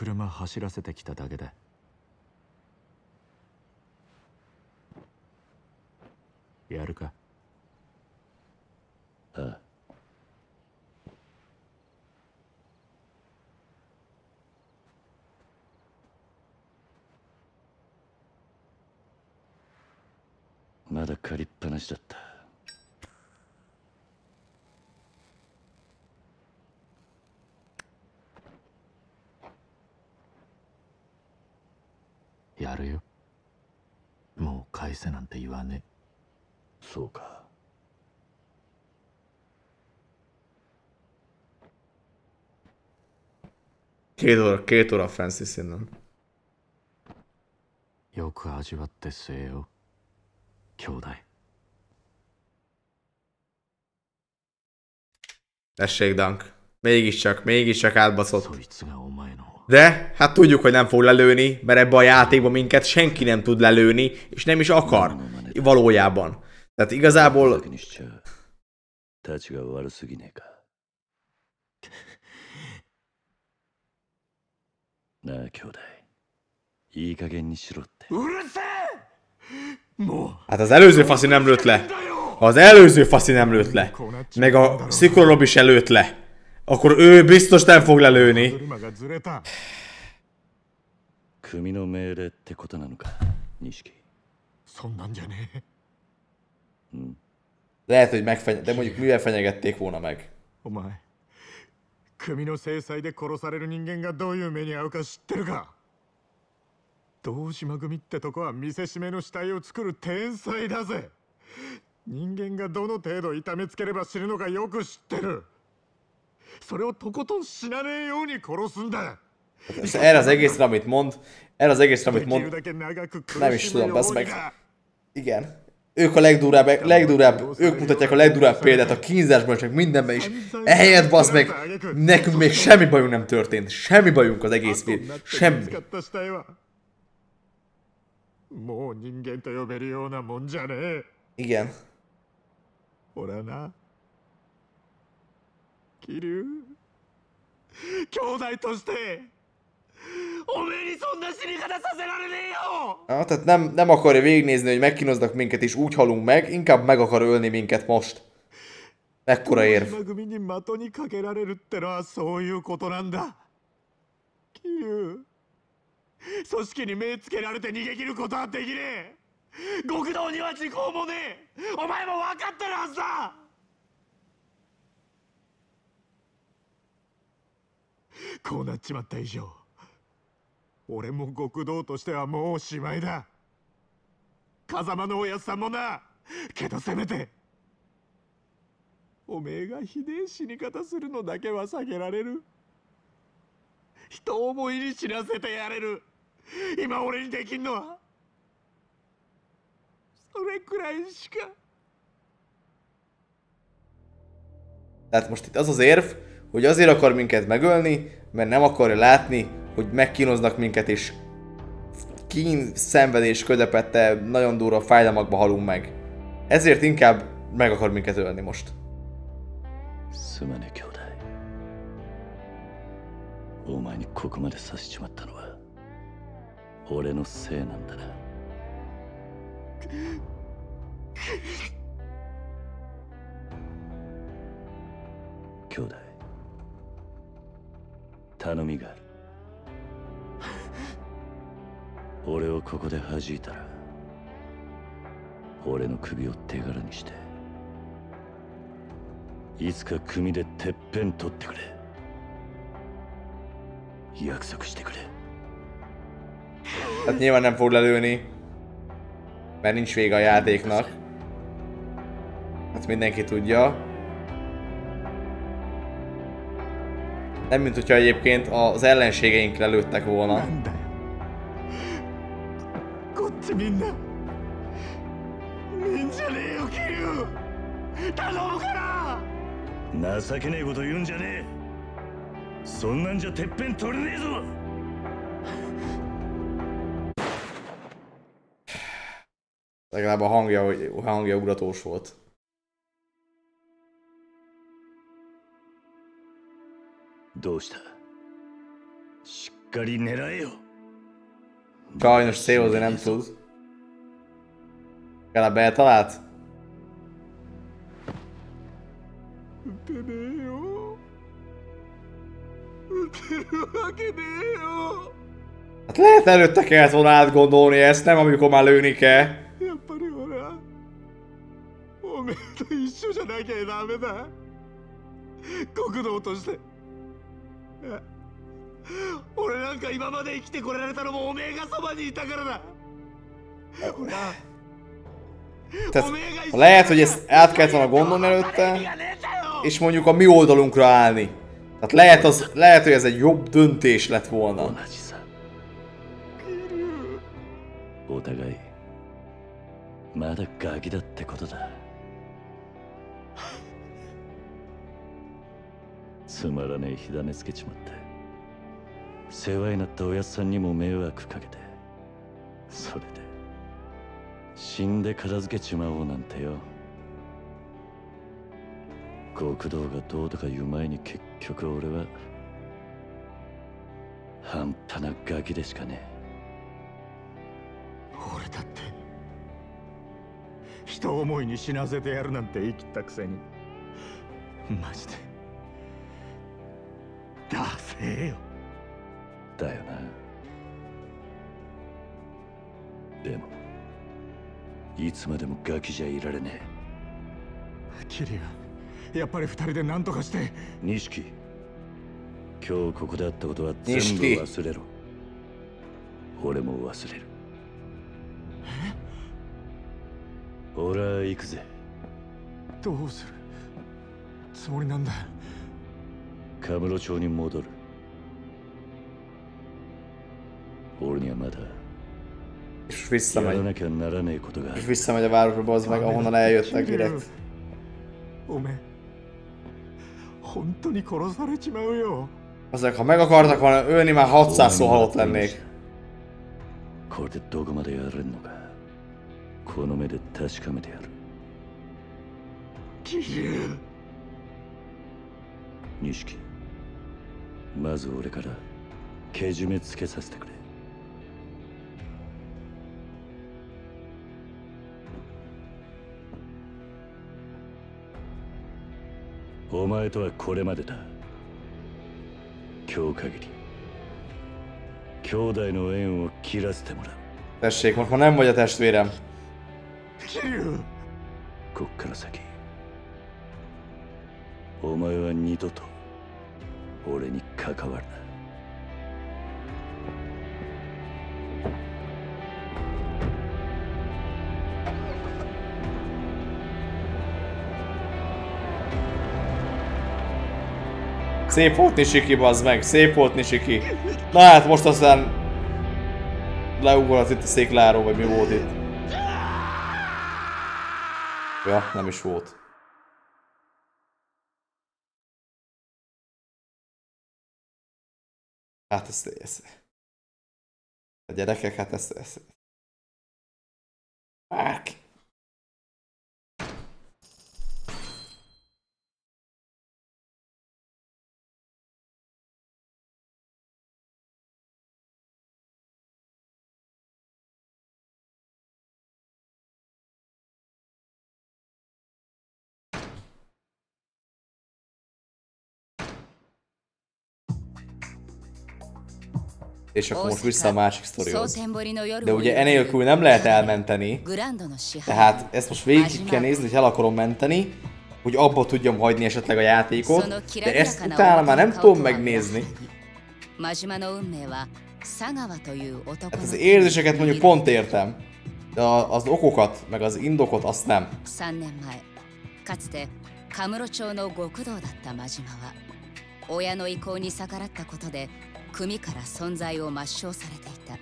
車走らせてきただけだやるか。ああ。まだ借りっぱなしだった。やるよもう返せなんて言わねそうか Két óra, két óra Francis innen. よく味わって据えよ兄弟 Tessék, Dank. Mégiscsak, mégiscsak átbaszott. そいつがお前の De, hát tudjuk, hogy nem fog lelőni, mert ebbe a játékban minket senki nem tud lelőni, és nem is akar. Valójában. Tehát igazából 先にしちゃ立ちが悪すぎねえかなあ兄弟いい加減にしろって Hát az előző faszi nem lőtt le. Ha az előző faszi nem lőtt le, meg a Szikorolob is előtt le, akkor ő biztos nem fog lelőni. 車がずれた組の命令ってことなのか錦そんなんじゃねえ Lehet, hogy megfenye... De mondjuk mivel fenyegették volna meg? お前組の制裁で殺される人間がどういう目に遭うか知ってるか堂島組ってとこは見せしめの死体を作る天才だぜ人間がどの程度痛めつければ死ぬのかよく知ってるそれをとことん死なねえように殺すんだ És erre az egészre, amit mond, erre az egészre, amit できる mond, だけ長く苦 nem is しむ tudom, よ basz う meg. にだ Igen. Ők a legdurább, legdurább, ők mutatják a legdurább példát a kínzásban, és meg mindenben is. Ehelyett basz meg, nekünk még semmi bajunk nem történt. Semmi bajunk az egész 後に film. なって見 Semmi. つかった死体はもう人間と呼べるようなもんじゃねえ Igen. 俺はな 桐生兄弟としておめえにそんな死に方させられねえよ Ja, tehát nem, nem akarja végignézni, hogy megkínoznak minket és úgy halunk meg, inkább meg akar ölni minket most. Mekkora érv. 島組に的にかけられるってのはそういうことなんだ桐生組織に目つけられて逃げ切ることはできねえ極道には時効もねえお前も分かってるはずだこうなっちまった以上俺も極道としてはもうおしまいだ。風間のおやつさんもなけどせめておめえがひでえ死に方するのだけは避けられる。人思いに死なせてやれる。今俺にできんのはそれくらいしか。Tehát most itt az az érv, hogy azért akar minket megölni, mert nem akarja látni, hogy megkínoznak minket, és kín, szenvedés közepette nagyon durva fájdalmakba halunk meg. Ezért inkább meg akar minket ölni most. すまねえ兄弟お前にここまでさせちまったのは俺のせいなんだな兄弟 頼みがある俺をここで弾いたら俺の首を手柄にしていつか組でてっぺん取ってくれ約束してくれ Hát nyilván nem fog lelőni, mert nincs vége a játéknak. Hát mindenki tudja. Nem, mint hogyha egyébként az ellenségeink lelőttek volna. なんだよこっちみんなみんじゃねえよ桐生頼むから情けねえこと言うんじゃねえそんなんじゃてっぺん取れねえぞ Legalább a hangja, a hangja ugratós volt. どうしたしっ かり狙えよ Sajnos célozni nem tud. Legalább eltalált? 撃てねえよ撃てるわけねえよ Hát lehet előtte kellett volna átgondolni ezt, nem amikor már lőni kell. やっぱり俺はおめえと一緒じゃなきゃダメだ国道としてあ俺なんか今まで生きてこられたのもおめえがそばにいたからだ俺は Tehát lehet, hogy ezt át kellett volna gondolni előtte, és mondjuk a mi oldalunkra állni. Tehát lehet, az, lehet hogy ez egy jobb döntés lett 同 volna. じさお互いまだガキだってことだ つまらねえ火種つけちまって世話になったおやっさんにも迷惑かけて。それで死んで片付けちまおうなんてよ。極道がどうとか言う前に結局俺は半端なガキでしかねえ。俺だって人思いに死なせてやるなんて言い切ったくせに。マジで。ダセえよ。えだよな。でもいつまでもガキじゃいられねキリュウやっぱり二人で何とかして。え錦今日ここであったことは全部錦忘れろ。俺も忘れる。俺は行くぜ。どうする？つもりなんだカムロ町に戻る俺にはまだ És やら visszamegy. なきゃならねえことがあ És る visszamegy a városba, az meg, ahonnan eljöttek direkt. おめえ本当に殺されちまうよ Azok, ha meg akartak volna ölni, már 600-szor halott lennék. これでどこまでやれんのかこの目で確かめてやるキリュウ錦まず俺からけ締めつけさせてくれ。お前とはこれまでだ。今日限り兄弟の縁を切らせてもらう。Tessék, most már nem vagy a testvérem. こっから先お前は二度と俺に関わるな Szép volt Nisiki, bazd meg, szép volt Nisiki. Na hát most aztán leugorhat itt a székláról, vagy mi volt itt. Ja, nem is volt. Hát ezt, ezt... A gyerekek, hát ezt... ezt... Fuck. És akkor most vissza a másik sztorihoz. 蒼天堀の夜 De を ugye 彩る enélkül nem lehet elmenteni, グランドの支配 tehát ezt most végig kell nézni, hogy el akarom menteni, hogy abba tudjam hagyni esetleg a játékot, そのきら de びや ezt かな utána már nem 男の顔 tudom とは megnézni. 真島の運命は佐川という男 Hát の az érzéseket mondjuk pont értem, de a- az okokat, meg az indokot azt nem. 3年前かつてカムロ町の極道だった真島は親の意向に逆らったことで 組から存在を抹消されていた。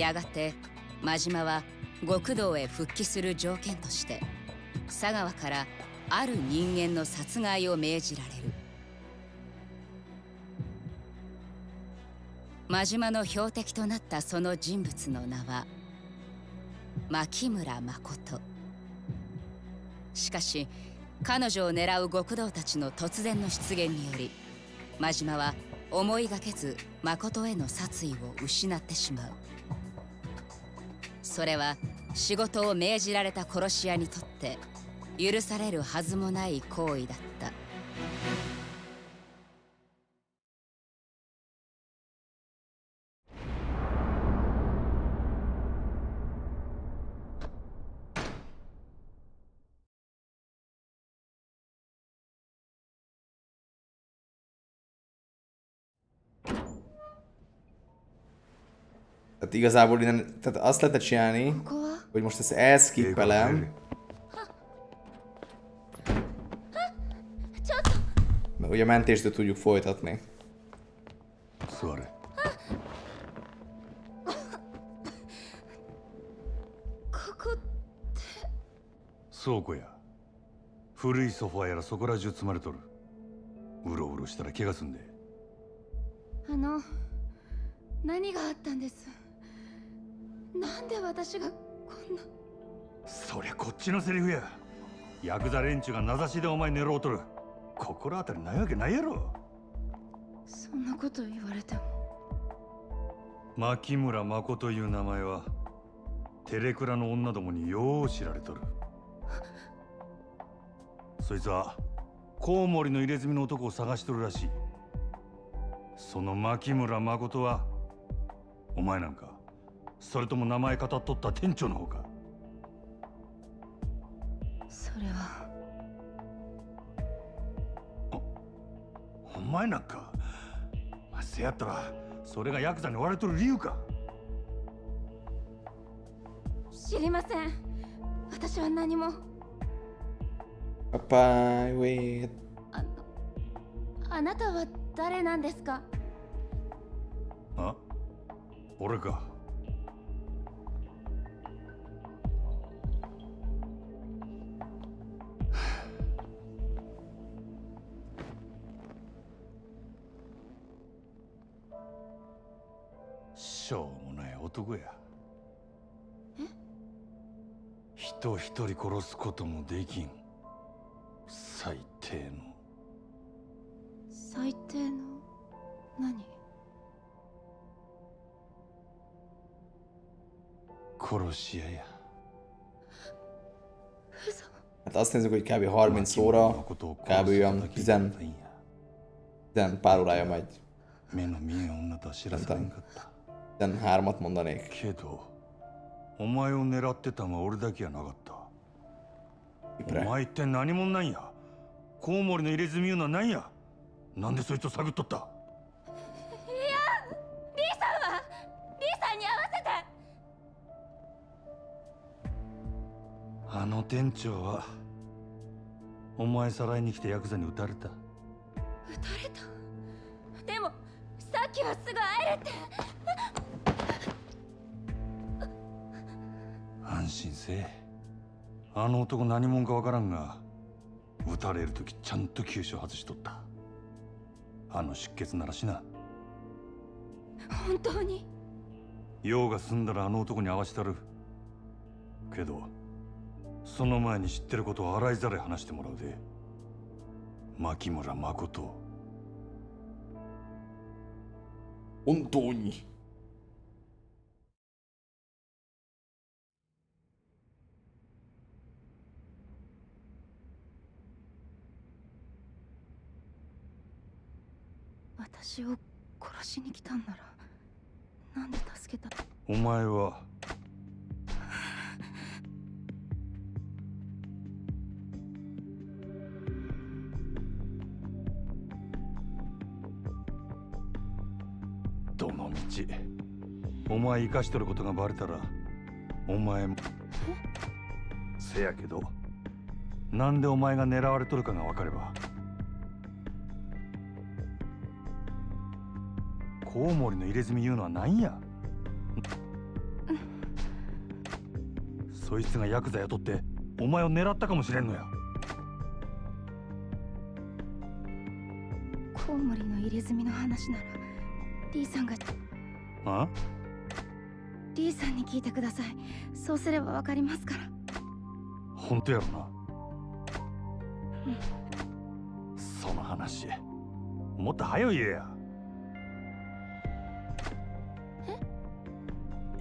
やがて真島は極道へ復帰する条件として佐川からある人間の殺害を命じられる。真島の標的となったその人物の名は牧村誠。しかし彼女を狙う極道たちの突然の出現により真島は思いがけず誠への殺意を失ってしまう。それは仕事を命じられた殺し屋にとって許されるはずもない行為だった「Tehát igazából innen, tehát azt lehetett csinálni, ここは hogy most ezt elskippelem, ちょっと mert ugye a mentést tudjuk folytatni. 座れここ倉庫や古いソファーやらそこら中積まれとるうろうろしたら怪我すんであの何があったんです なんで私がこんな？そりゃこっちのセリフや。ヤクザ連中が名指しでお前狙おうとる。心当たりないわけないやろ。そんなこと言われても。牧村誠という名前はテレクラの女どもによう知られとる。そいつはコウモリの入れ墨の男を探しとるらしい。その牧村誠はお前なんかそれとも名前語っとった店長の方か？それは。お前なんか。まあせやったらそれがヤクザに追われとる理由か？知りません。私は何も。Papa, wait. あのあなたは誰なんですか？あ俺か男や。人一人殺すこともできん。最低の。最低の？何？殺し屋や。嘘。Hát azt nézzük, hogy kb. 30 óra, kb. olyan 10, 10 pár órája megy. 目の見えん女とは知らされんかった 13-at mondanék. けどお前を狙ってたのは俺だけやなかったお Ipre. 前一体何者なんやコウモリの入れ墨いうのは何やなんでそいつを探っとったリーさんはリーさんに合わせてあの店長はお前さらいに来てヤクザに撃たれた撃たれたでもさっきはすぐ会えるってあの男何者かわからんが撃たれる時ちゃんと急所外しとった。あの出血ならしな。本当に？用が済んだらあの男に会わしたる。けどその前に知ってることを洗いざらい話してもらうで。牧村誠。本当に。私を殺しに来たんならなんで助けた？お前は。どの道？お前生かしとることがバレたらお前も。せやけどなんでお前が狙われとるかが分かればコウモリの入れ墨言うのは何や？そいつがヤクザ雇ってお前を狙ったかもしれんのや。コウモリの入れ墨の話ならリーさんが。あ？リーさんに聞いてください。そうすればわかりますから。本当やろな。その話もっと早いや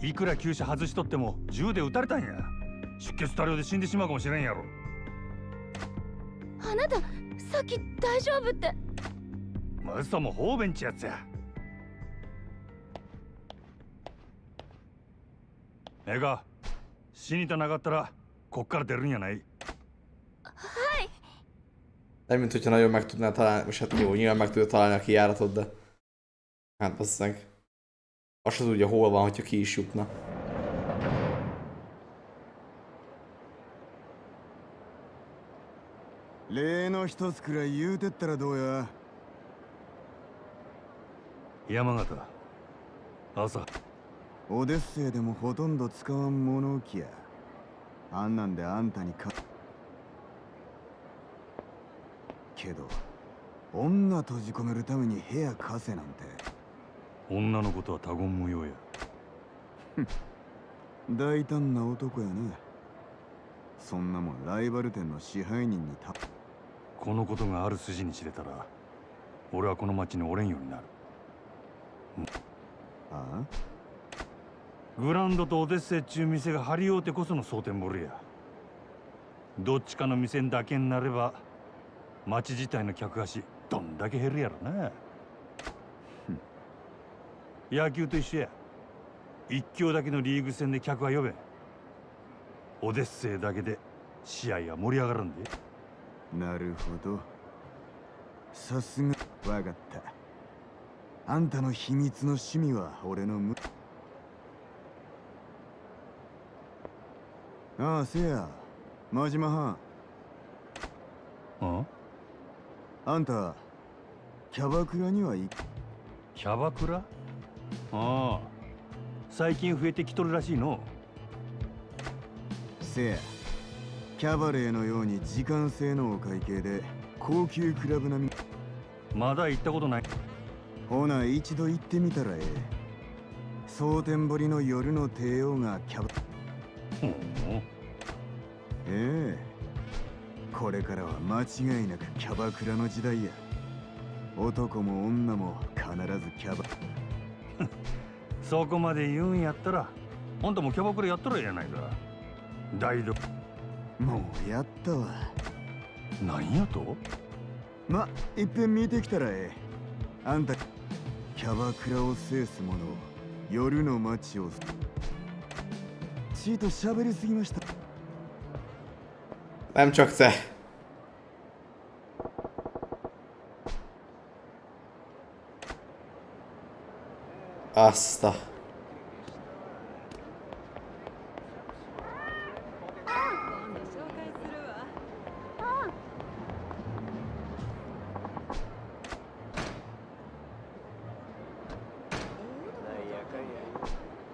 いくら急車外しとっても銃で撃たれたんや出血多量で死んでしまうかもしれんやろあなたさっき大丈夫ってマスターも方便ちやつやええか死にたなかったらこっから出るんやない Nem, mint hogyha nagyon meg tudná találni, és hát jó, nyilván meg tudja találni a kijáratot, de... Hát basszeg. Azt se tudja hol van, hogyha ki is jutna. 例の一つくらい言うてったらどうや山形朝オデッセイでもほとんど使わん物置やあんなんであんたにかけど女閉じ込めるために部屋貸せなんて女のことは他言無用や。大胆な男やなそんなもんライバル店の支配人にたこのことがある筋に知れたら俺はこの町におれんようになる。あグランドとオデッセイっちゅう店が張り合うてこその蒼天堀や。どっちかの店だけになれば町自体の客足どんだけ減るやろな野球と一緒や。一強だけのリーグ戦で客は呼べ。んオデッセイだけで試合は盛り上がるんで。なるほど。さすが。わかった。あんたの秘密の趣味は俺のむ。ああせや。真島藩ああんたキャバクラには行キャバクラ？ああ。最近増えてきとるらしいの。せや。キャバレーのように時間制のお会計で高級クラブ並み。まだ行ったことない。ほな一度行ってみたらええ。蒼天堀の夜の帝王がキャバ。ほうええ。これからは間違いなくキャバクラの時代や。男も女も必ずキャバ そこまで言うんやったらあんたもキャバクラやったらええやないか。大道もうやったわ。何やと？まいっぺん見てきたらええ。あんたキャバクラを制す者夜の街を。ちーと喋りすぎました。Nem csak te. Azt a...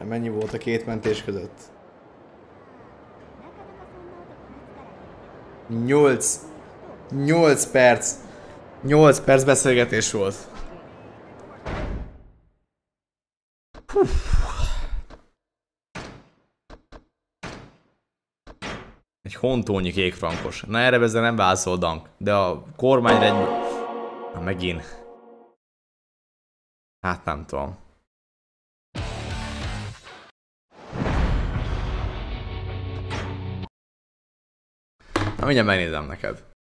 Mennyi volt a két mentés között? 8 8 perc 8 perc beszélgetés volt. Egy hontónyi kékfrankos. Na erre ezzel nem válaszol Dank, de a kormányra egy... Na megint. Hát nem tudom. Na mindjárt megnézem neked.